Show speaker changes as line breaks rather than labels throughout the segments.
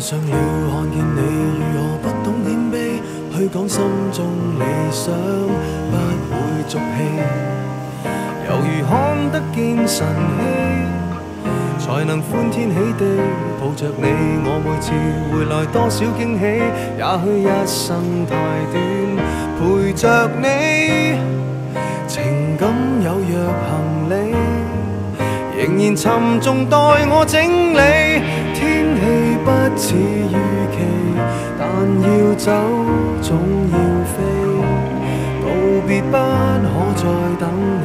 爱上了看見你如何不懂谦卑，去講心中理想，不會俗氣，猶如看得見晨曦，才能歡天喜地抱着你。我每次回來多少驚喜，也許一生太短，陪着你，情感有若行李。仍然沉重待我整理。走总要飞，道别不可再等你。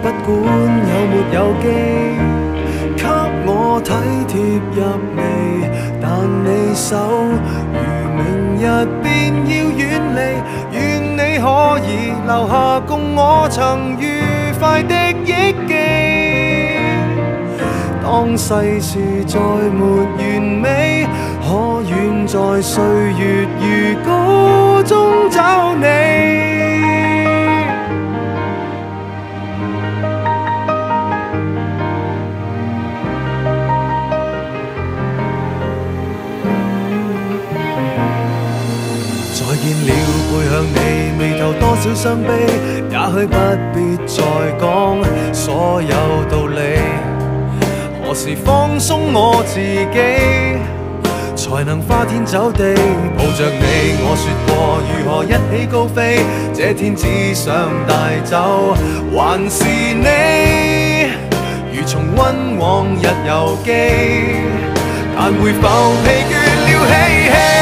不管有没有机，给我体贴入微，但你手如明日便要远离，愿你可以留下共我曾愉快的憶記。當世事再沒完美，可願在歲月如歌中找你？再見了，背向你，眉頭多少傷悲，也許不必再講所有道理。何时放松我自己，才能花天酒地抱着你？我说过如何一起高飞，这天只想带走还是你，如重温往日游记，但会否疲倦了嬉戏？